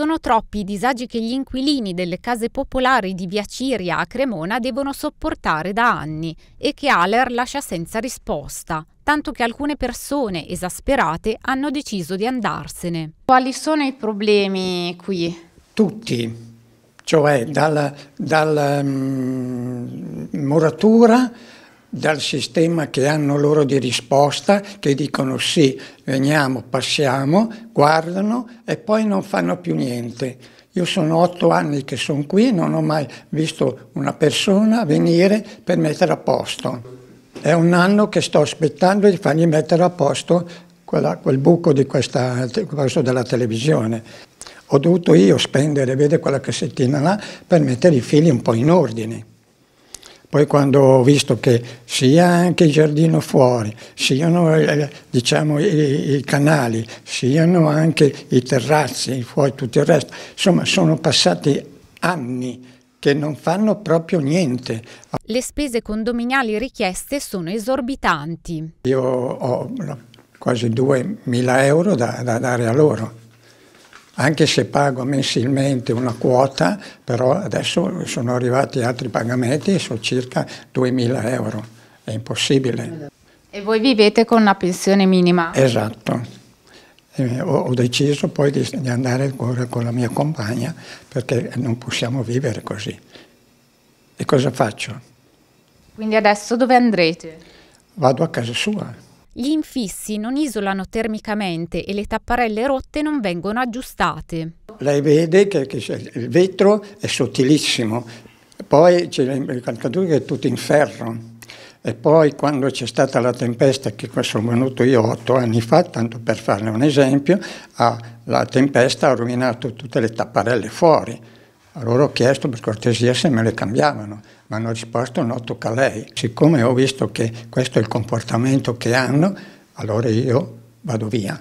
Sono troppi i disagi che gli inquilini delle case popolari di Via Ciria a Cremona devono sopportare da anni e che Aler lascia senza risposta, tanto che alcune persone esasperate hanno deciso di andarsene. Quali sono i problemi qui? Tutti, cioè dalla, dalla um, muratura dal sistema che hanno loro di risposta, che dicono sì, veniamo, passiamo, guardano e poi non fanno più niente. Io sono otto anni che sono qui e non ho mai visto una persona venire per mettere a posto. È un anno che sto aspettando di fargli mettere a posto quella, quel buco di questa, della televisione. Ho dovuto io spendere, vede quella cassettina là, per mettere i fili un po' in ordine. Poi quando ho visto che sia anche il giardino fuori, siano eh, diciamo, i, i, canali, siano anche i terrazzi, fuori tutto il resto, insomma sono passati anni che non fanno proprio niente. Le spese condominiali richieste sono esorbitanti. Io ho quasi 2.000 euro da, da dare a loro anche se pago mensilmente una quota, però adesso sono arrivati altri pagamenti e sono circa 2.000 euro, è impossibile. E voi vivete con una pensione minima? Esatto. Ho, ho, deciso poi di, di andare con la mia compagna perché non possiamo vivere così. E cosa faccio? Quindi adesso dove andrete? Vado a casa sua. Gli infissi non isolano termicamente e le tapparelle rotte non vengono aggiustate. Lei vede che, che il vetro è sottilissimo, poi c'è il calcature che è tutto in ferro. E poi quando c'è stata la tempesta, che sono venuto io otto anni fa, tanto per farne un esempio, la tempesta ha rovinato tutte le tapparelle fuori. Allora ho chiesto per cortesia se me le cambiavano ma hanno risposto no, tocca a lei. Siccome ho visto che questo è il comportamento che hanno, allora io vado via.